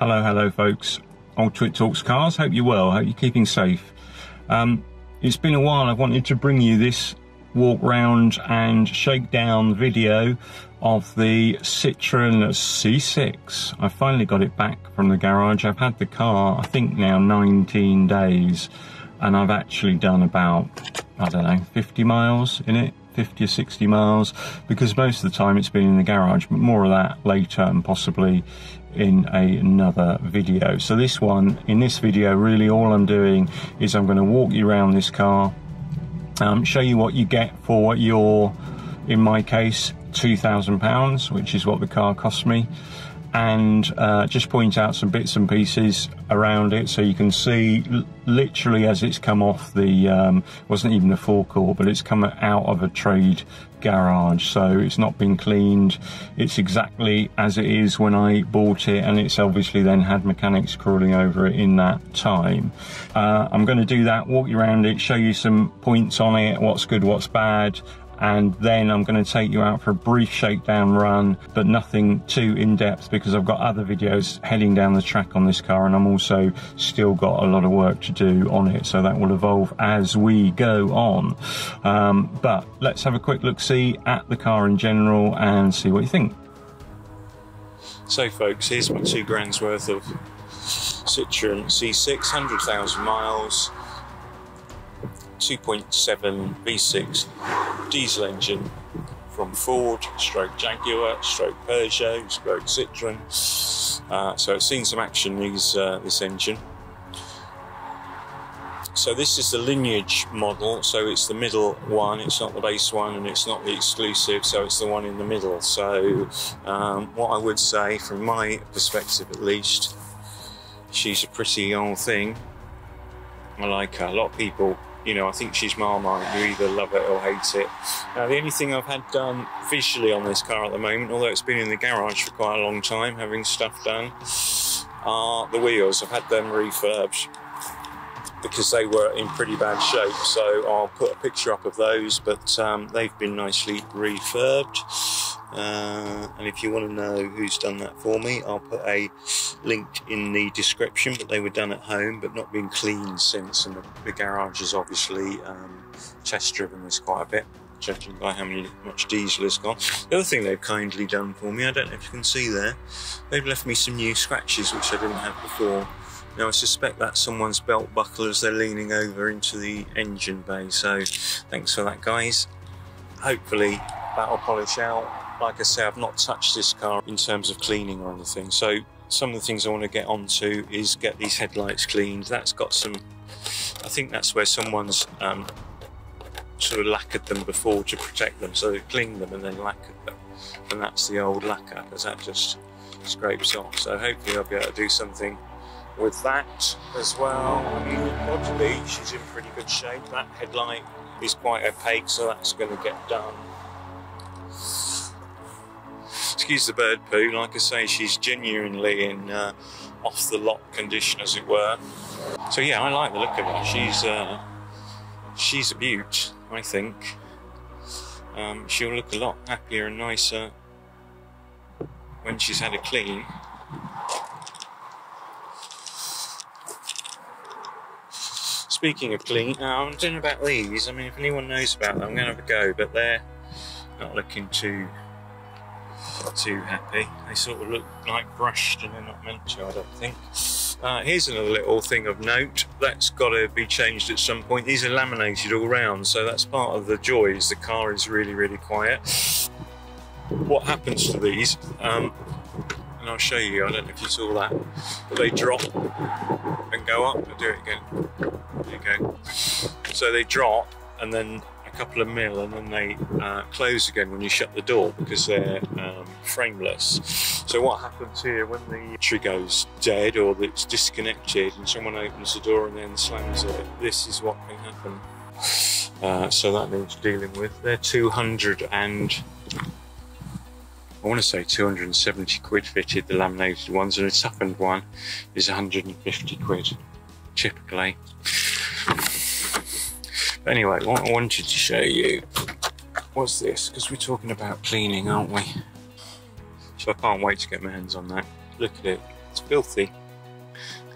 Hello, hello, folks. Old Twit Talks Cars. Hope you're well. Hope you're keeping safe. Um, it's been a while. I wanted to bring you this walk round and shakedown video of the Citroen C6. I finally got it back from the garage. I've had the car, I think now 19 days, and I've actually done about, I don't know, 50 miles in it. 50 or 60 miles because most of the time it's been in the garage but more of that later and possibly in another video. So this one in this video really all I'm doing is I'm going to walk you around this car um, show you what you get for your in my case £2,000 which is what the car cost me and uh, just point out some bits and pieces around it so you can see literally as it's come off the um, wasn't even a forecourt but it's come out of a trade garage so it's not been cleaned. It's exactly as it is when I bought it and it's obviously then had mechanics crawling over it in that time. Uh, I'm going to do that walk you around it show you some points on it what's good what's bad and then I'm going to take you out for a brief shakedown run, but nothing too in-depth because I've got other videos heading down the track on this car and I'm also still got a lot of work to do on it, so that will evolve as we go on. Um, but let's have a quick look-see at the car in general and see what you think. So folks, here's my two grand's worth of Citroen C6, 100,000 miles, 2.7 V6 diesel engine from Ford, stroke Jaguar, stroke Peugeot, stroke Citroen. Uh, so it's seen some action these uh, this engine. So this is the Lignage model, so it's the middle one, it's not the base one and it's not the exclusive, so it's the one in the middle. So um, what I would say, from my perspective at least, she's a pretty old thing. I like her. A lot of people you know, I think she's Marmite. You either love it or hate it. Now, the only thing I've had done visually on this car at the moment, although it's been in the garage for quite a long time, having stuff done, are the wheels. I've had them refurbed because they were in pretty bad shape. So I'll put a picture up of those, but um, they've been nicely refurbed. Uh, and if you want to know who's done that for me, I'll put a link in the description. But they were done at home, but not been cleaned since. And the, the garage is obviously um, test driven this quite a bit, judging by how many, much diesel has gone. The other thing they've kindly done for me, I don't know if you can see there, they've left me some new scratches which I didn't have before. Now I suspect that's someone's belt buckle as they're leaning over into the engine bay. So thanks for that, guys. Hopefully that'll polish out like I say, I've not touched this car in terms of cleaning or anything. So some of the things I want to get onto is get these headlights cleaned. That's got some, I think that's where someone's um, sort of lacquered them before to protect them. So they cleaned them and then lacquered them. And that's the old lacquer because that just scrapes off. So hopefully I'll be able to do something with that as well. I mean, logically, she's in pretty good shape. That headlight is quite opaque, so that's going to get done excuse the bird poo. Like I say, she's genuinely in uh, off the lot condition, as it were. So yeah, I like the look of her. She's uh, she's a beaut, I think. Um, she'll look a lot happier and nicer when she's had a clean. Speaking of clean, uh, I'm doing about these. I mean, if anyone knows about them, I'm going to have a go, but they're not looking too too happy. They sort of look like brushed and they're not meant to, I don't think. Uh, here's another little thing of note. That's got to be changed at some point. These are laminated all round, so that's part of the joy is the car is really, really quiet. What happens to these, um, and I'll show you, I don't know if you saw that, but they drop and go up. I'll do it again. There you go. So they drop and then couple of mil and then they uh, close again when you shut the door because they're um, frameless. So what happens here when the battery goes dead or it's disconnected and someone opens the door and then slams it, this is what can happen. Uh, so that needs dealing with. They're 200 and I want to say 270 quid fitted, the laminated ones, and a toughened one is 150 quid, typically. Anyway, what I wanted to show you was this, because we're talking about cleaning, aren't we? So I can't wait to get my hands on that. Look at it, It's filthy.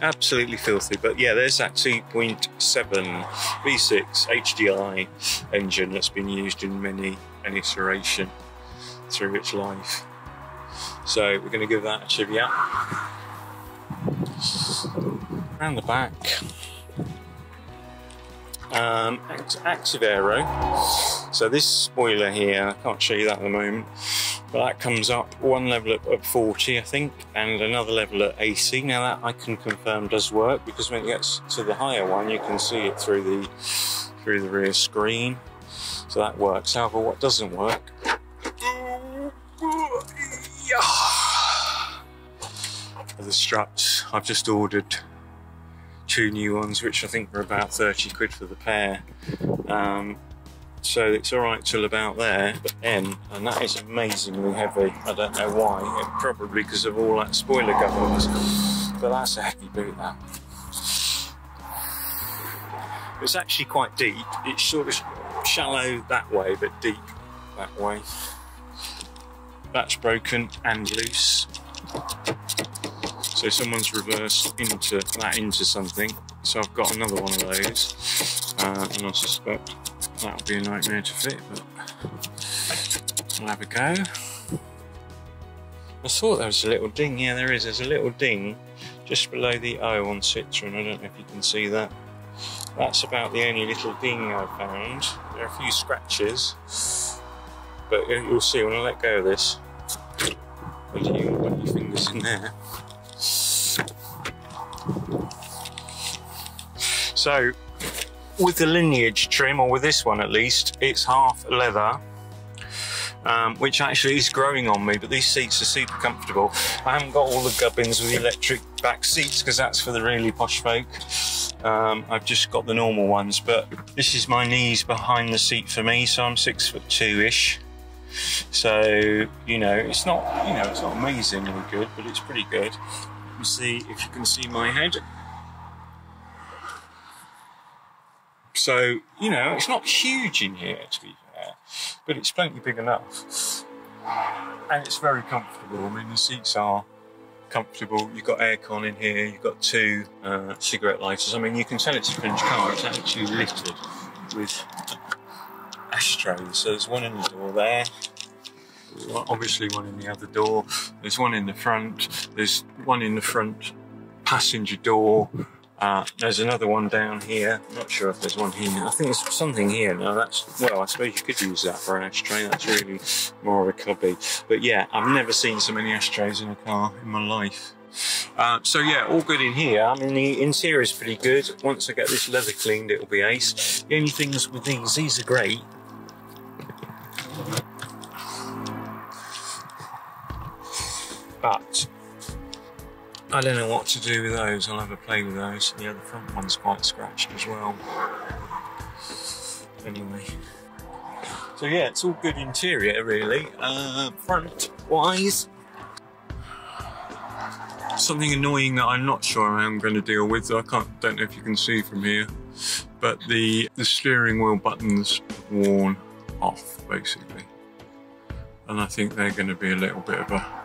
Absolutely filthy. But yeah, there's that 2.7 V6 HDI engine that's been used in many an iteration through its life. So we're going to give that a chivvy up. Around the back, um, Active Aero. So this spoiler here, I can't show you that at the moment, but that comes up one level at, at 40, I think, and another level at 80. Now that I can confirm does work because when it gets to the higher one, you can see it through the through the rear screen. So that works. However, what doesn't work are the struts. I've just ordered two new ones, which I think were about 30 quid for the pair. Um, so it's all right till about there, but then, and that is amazingly heavy. I don't know why, it, probably because of all that spoiler gubbins, but that's a heavy boot that. It's actually quite deep. It's sort of shallow that way, but deep that way. That's broken and loose. So someone's reversed into that into something. So I've got another one of those, uh, and I suspect that'll be a nightmare to fit, but I'll have a go. I thought there was a little ding. Yeah, there is. There's a little ding just below the O on Citroen. I don't know if you can see that. That's about the only little ding I've found. There are a few scratches, but you'll see when I let go of this. Put your fingers in there. So with the Lignage trim, or with this one at least, it's half leather, um, which actually is growing on me, but these seats are super comfortable. I haven't got all the gubbins with the electric back seats because that's for the really posh folk. Um, I've just got the normal ones, but this is my knees behind the seat for me, so I'm six foot two-ish. So, you know, it's not, you know, it's not amazingly good, but it's pretty good. You see, if you can see my head, So, you know, it's not huge in here, to be fair, but it's plenty big enough. And it's very comfortable. I mean, the seats are comfortable. You've got aircon in here. You've got two uh, cigarette lighters. I mean, you can tell it's a French car. It's actually littered with ashtrays. So there's one in the door there. Obviously, one in the other door. There's one in the front. There's one in the front passenger door. Uh, there's another one down here. Not sure if there's one here. I think there's something here. Now that's, well, I suppose you could use that for an ashtray. That's really more of a cubby. But yeah, I've never seen so many ashtrays in a car in my life. Uh, so yeah, all good in here. I mean, the interior is pretty good. Once I get this leather cleaned, it'll be ace. The only things with these, these are great. I don't know what to do with those. I'll have a play with those. The front one's quite scratched as well. Anyway. So yeah, it's all good interior really. Uh, front wise, something annoying that I'm not sure I'm going to deal with. I can't, don't know if you can see from here, but the the steering wheel buttons worn off basically, and I think they're going to be a little bit of a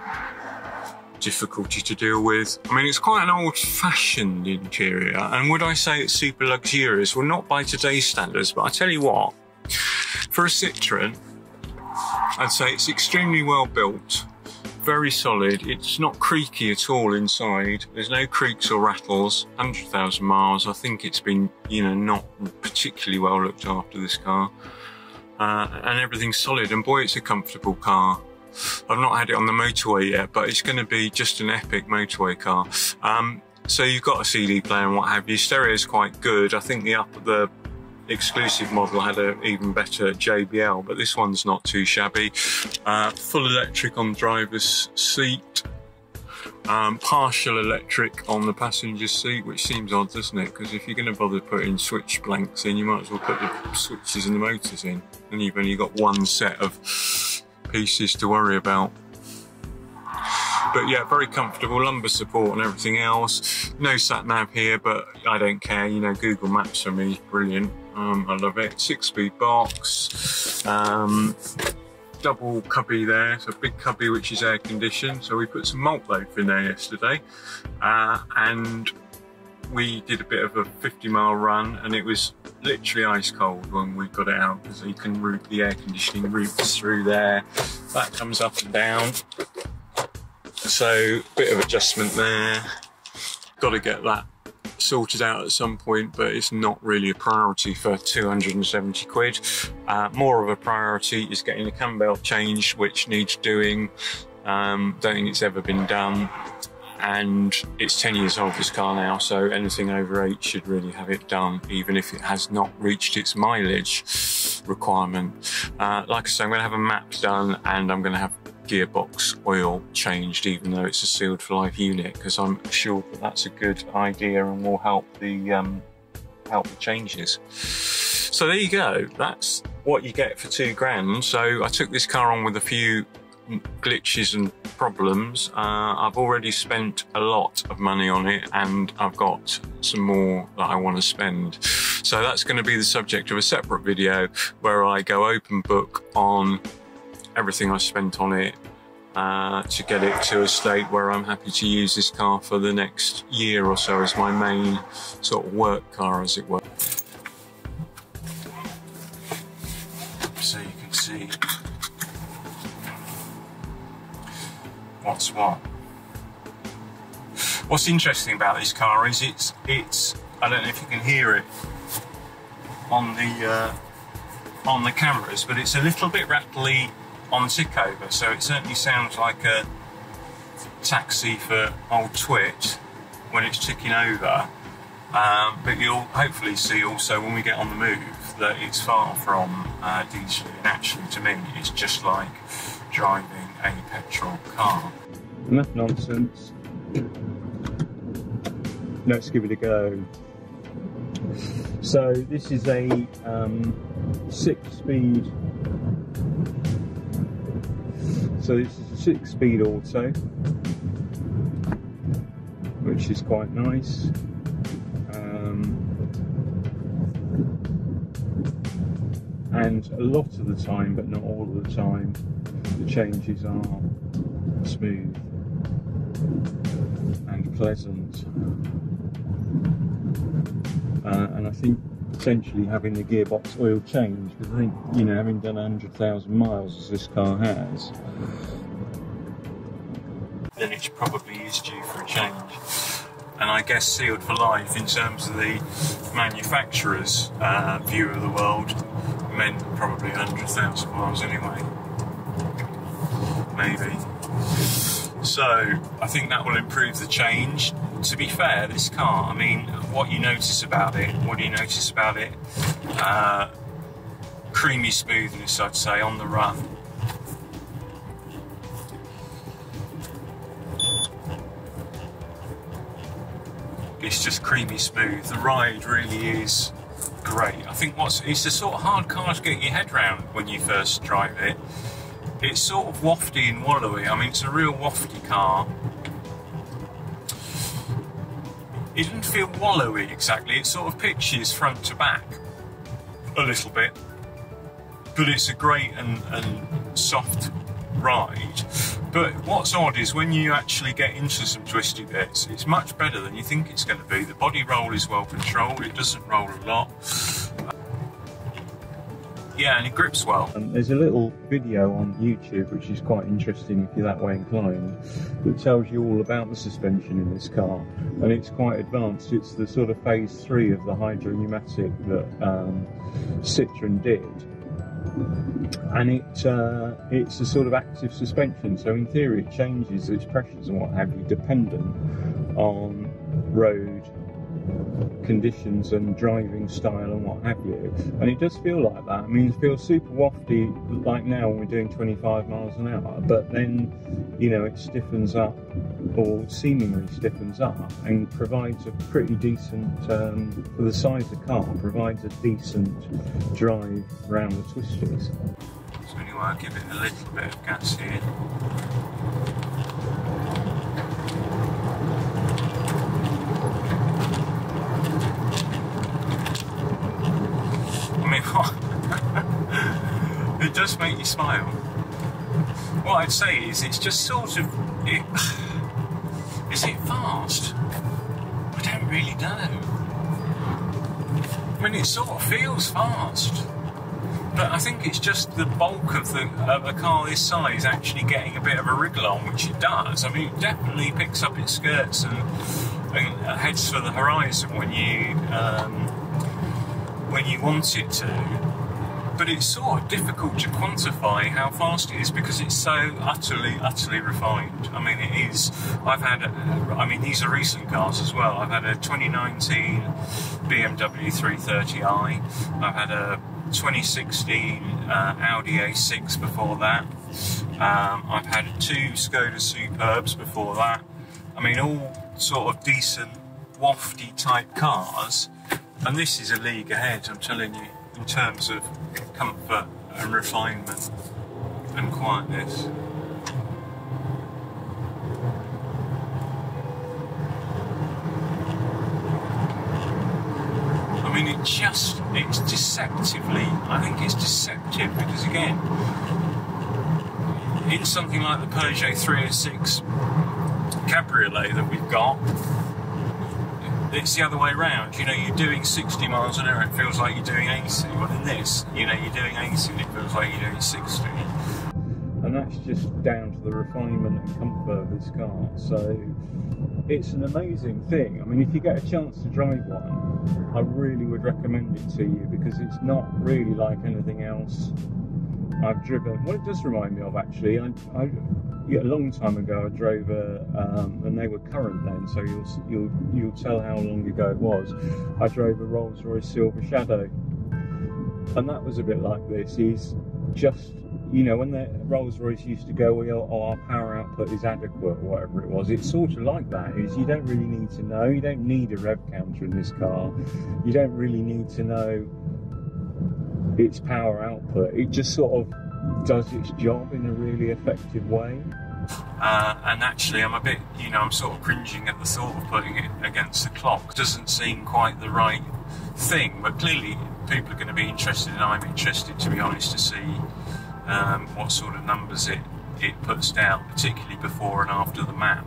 difficulty to deal with. I mean, it's quite an old-fashioned interior, and would I say it's super luxurious? Well, not by today's standards, but I tell you what, for a Citroen, I'd say it's extremely well built, very solid. It's not creaky at all inside. There's no creaks or rattles. 100,000 miles. I think it's been, you know, not particularly well looked after this car. Uh, and everything's solid. And boy, it's a comfortable car. I've not had it on the motorway yet, but it's going to be just an epic motorway car. Um, so you've got a CD player and what have you. Stereo is quite good. I think the up the exclusive model had an even better JBL, but this one's not too shabby. Uh, full electric on the driver's seat. Um, partial electric on the passenger seat, which seems odd, doesn't it? Because if you're going to bother putting switch blanks in, you might as well put the switches and the motors in. And you've only got one set of pieces to worry about. But yeah, very comfortable, lumbar support and everything else. No sat nav here, but I don't care. You know, Google Maps for me is brilliant. Um, I love it. Six speed box. Um, double cubby there, so big cubby which is air conditioned. So we put some malt loaf in there yesterday, uh, and we did a bit of a 50 mile run, and it was literally ice cold when we got it out because you can route the air conditioning routes through there. That comes up and down. So bit of adjustment there. Got to get that sorted out at some point, but it's not really a priority for 270 quid. Uh, more of a priority is getting the cam belt changed, which needs doing. Um, don't think it's ever been done. And it's 10 years old, this car now, so anything over eight should really have it done, even if it has not reached its mileage requirement. Uh, like I say, I'm going to have a map done and I'm going to have gearbox oil changed, even though it's a sealed for life unit, because I'm sure that that's a good idea and will help the um, help the changes. So there you go. That's what you get for two grand. So I took this car on with a few glitches and problems. Uh, I've already spent a lot of money on it and I've got some more that I want to spend. So that's going to be the subject of a separate video where I go open book on everything I spent on it uh, to get it to a state where I'm happy to use this car for the next year or so as my main sort of work car, as it were. So you can see what's what. What's interesting about this car is it's it's I don't know if you can hear it on the uh, on the cameras, but it's a little bit rattly on tick over, so it certainly sounds like a taxi for old Twit when it's ticking over. Um, but you'll hopefully see also when we get on the move that it's far from uh, diesel. And actually, to me, it's just like driving a petrol car. Enough nonsense. Let's give it a go. So this is a um, six-speed so this is a six speed auto, which is quite nice. Um, and a lot of the time, but not all of the time, the changes are smooth and pleasant. Uh, and I think essentially having the gearbox oil changed because I think you know having done 100,000 miles as this car has then it probably is due for a change and I guess sealed for life in terms of the manufacturer's uh, view of the world meant probably 100,000 miles anyway maybe so I think that will improve the change to be fair, this car, I mean, what you notice about it, what do you notice about it? Uh, creamy smoothness, I'd say, on the run. It's just creamy smooth. The ride really is great. I think what's it's the sort of hard car to get your head round when you first drive it. It's sort of wafty and wallowy. I mean, it's a real wafty car. It doesn't feel wallowy exactly, it sort of pitches front to back a little bit. But it's a great and, and soft ride. But what's odd is when you actually get into some twisty bits, it's much better than you think it's going to be. The body roll is well controlled, it doesn't roll a lot. Yeah, and it grips well. Um, there's a little video on YouTube which is quite interesting if you're that way inclined that tells you all about the suspension in this car and it's quite advanced. It's the sort of phase three of the hydropneumatic that um, Citroen did and it uh, it's a sort of active suspension so in theory it changes its pressures and what have you dependent on road conditions and driving style and what have you. And it does feel like that. I mean, it feels super wafty like now when we're doing 25 miles an hour, but then, you know, it stiffens up or seemingly stiffens up and provides a pretty decent, um, for the size of the car, provides a decent drive around the twisties. So anyway, I'll give it a little bit of gas here. it does make you smile. what I'd say is it's just sort of it, is it fast? I don't really know. I mean, it sort of feels fast, but I think it's just the bulk of the of a car this size actually getting a bit of a wriggle on, which it does. I mean, it definitely picks up its skirts and, and heads for the horizon when you um, when you want it to but it's sort of difficult to quantify how fast it is because it's so utterly, utterly refined. I mean, it is. I've had, I mean, these are recent cars as well. I've had a 2019 BMW 330i. I've had a 2016 uh, Audi A6 before that. Um, I've had two Skoda Superbs before that. I mean, all sort of decent, wafty type cars. And this is a league ahead, I'm telling you in terms of comfort and refinement and quietness. I mean, it just, it's deceptively, I think it's deceptive because, again, in something like the Peugeot 306 Cabriolet that we've got, it's the other way around. You know, you're doing 60 miles an hour, it feels like you're doing 80. Well, in this, you know, you're doing 80 and it feels like you're doing 60. And that's just down to the refinement and comfort of this car. So it's an amazing thing. I mean, if you get a chance to drive one, I really would recommend it to you because it's not really like anything else I've driven. What it does remind me of actually, I, I yeah, a long time ago I drove a, um, and they were current then, so you'll you'll you'll tell how long ago it was. I drove a Rolls Royce Silver Shadow, and that was a bit like this. He's just you know when the Rolls Royce used to go, well, oh, our power output is adequate, or whatever it was. It's sort of like that. Is you don't really need to know. You don't need a rev counter in this car. You don't really need to know its power output. It just sort of does its job in a really effective way. Uh, and actually, I'm a bit, you know, I'm sort of cringing at the thought of putting it against the clock. Doesn't seem quite the right thing, but clearly people are going to be interested, and I'm interested, to be honest, to see um, what sort of numbers it, it puts down, particularly before and after the map.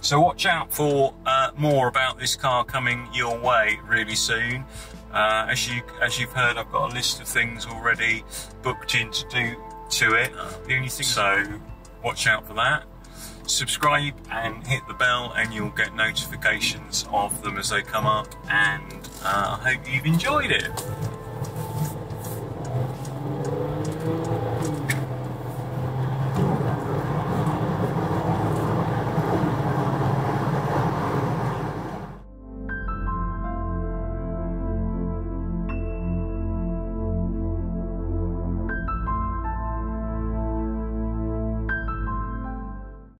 So watch out for uh, more about this car coming your way really soon. Uh, as you as you've heard, I've got a list of things already booked in to do to it. The only thing, so watch out for that. Subscribe and hit the bell, and you'll get notifications of them as they come up. And uh, I hope you've enjoyed it.